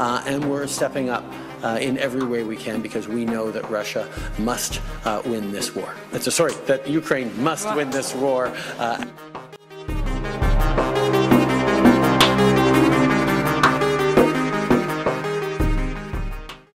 Uh, and we're stepping up uh, in every way we can because we know that Russia must uh, win this war. It's a, sorry, that Ukraine must win this war. Uh,